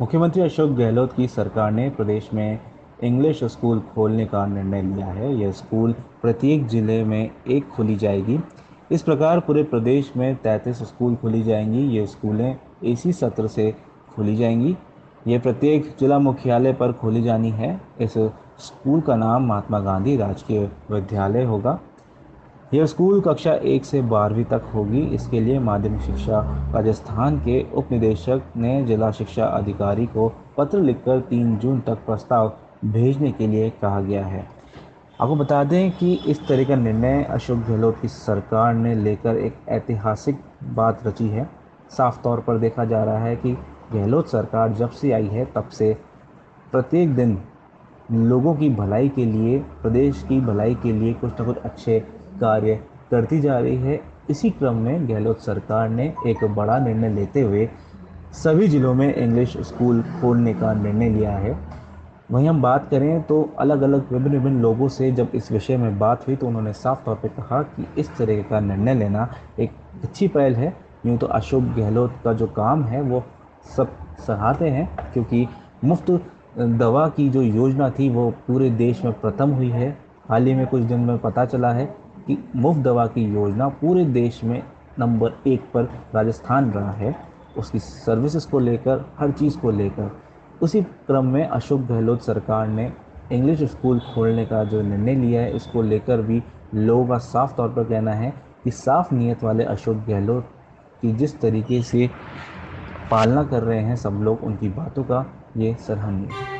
मुख्यमंत्री अशोक गहलोत की सरकार ने प्रदेश में इंग्लिश स्कूल खोलने का निर्णय लिया है। यह स्कूल प्रत्येक ज़िले में एक खोली जाएगी। इस प्रकार पूरे प्रदेश में तैंतीस स्कूल खोली जाएँगी। ये स्कूलें इसी सत्र से खोली जाएँगी। ये प्रत्येक जिला मुख्यालय पर खोली जानी है। इस स्कूल का नाम महात्मा गांधी राजकीय विद्यालय होगा। यह स्कूल कक्षा एक से बारहवीं तक होगी। इसके लिए माध्यमिक शिक्षा राजस्थान के उप निदेशक ने जिला शिक्षा अधिकारी को पत्र लिखकर तीन जून तक प्रस्ताव भेजने के लिए कहा गया है। आपको बता दें कि इस तरह का निर्णय अशोक गहलोत की सरकार ने लेकर एक ऐतिहासिक बात रची है। साफ़ तौर पर देखा जा रहा है कि गहलोत सरकार जब से आई है, तब से प्रत्येक दिन लोगों की भलाई के लिए, प्रदेश की भलाई के लिए कुछ ना कुछ अच्छे कार्य करती जा रही है। इसी क्रम में गहलोत सरकार ने एक बड़ा निर्णय लेते हुए सभी ज़िलों में इंग्लिश स्कूल खोलने का निर्णय लिया है। वहीं हम बात करें तो अलग अलग विभिन्न विभिन्न लोगों से जब इस विषय में बात हुई तो उन्होंने साफ़ तौर पर कहा कि इस तरह का निर्णय लेना एक अच्छी पहल है। यूँ तो अशोक गहलोत का जो काम है वो सब सराहते हैं क्योंकि मुफ़्त दवा की जो योजना थी वो पूरे देश में प्रथम हुई है। हाल ही में कुछ दिन में पता चला है कि मुफ़्त दवा की योजना पूरे देश में नंबर एक पर राजस्थान रहा है। उसकी सर्विसेज़ को लेकर, हर चीज़ को लेकर। उसी क्रम में अशोक गहलोत सरकार ने इंग्लिश स्कूल खोलने का जो निर्णय लिया है, इसको लेकर भी लोगों का साफ़ तौर पर कहना है कि साफ़ नीयत वाले अशोक गहलोत की जिस तरीके से पालना कर रहे हैं सब लोग, उनकी बातों का ये सराहनीय है।